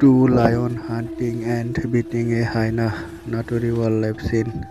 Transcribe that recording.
Two lion hunting and beating a hyena. Not Natural wildlife scene.